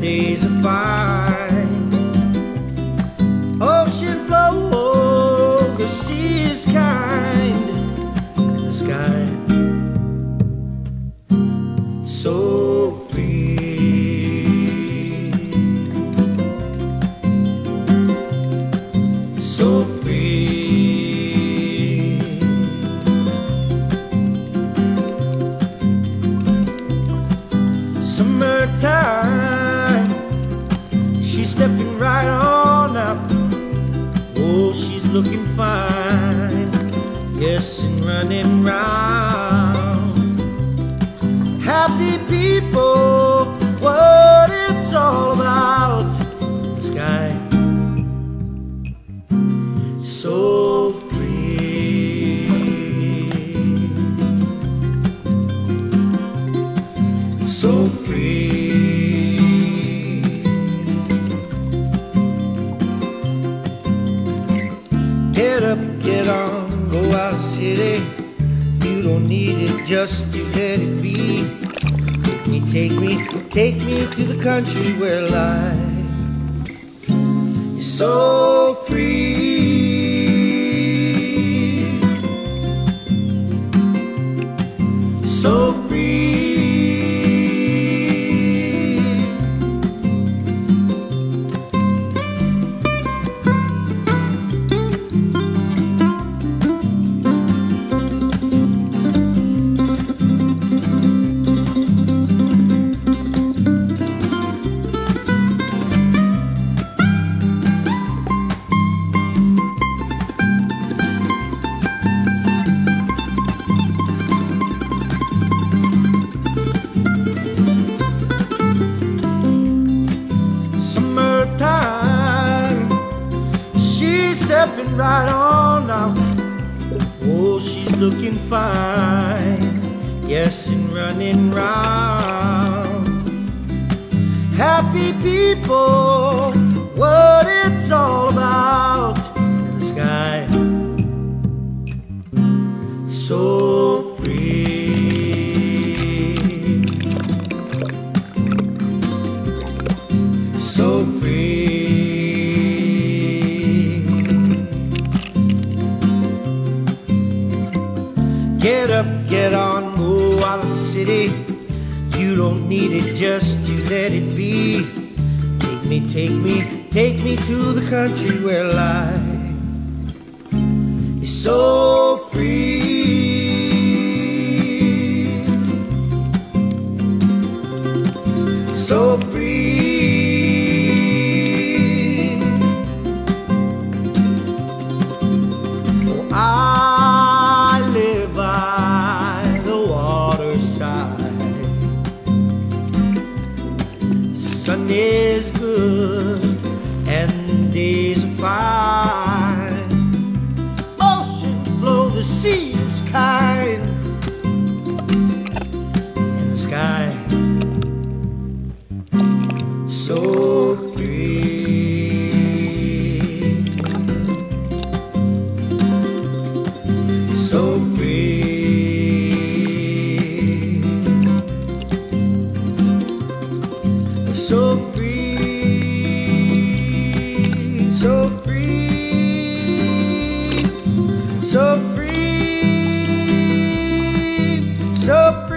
days of fire. Ocean flow, oh, the sea is kind, and the sky so. Looking fine, yes, and running round happy people, what it's all about. The sky so free, so free. Get on, go out city. You don't need it just to let it be. Take me, take me, take me to the country where life is so free. So free. Summertime, she's stepping right on out. Oh, she's looking fine, yes, and running round. Happy people, what it's all about in the sky. So so free. Get up, get on, go out of the city. You don't need it just to let it be. Take me, take me, take me to the country where life is so free. So free. Sun is good and days are fine. Ocean flow, the sea is kind, and the sky so so free, so free, so free, so free.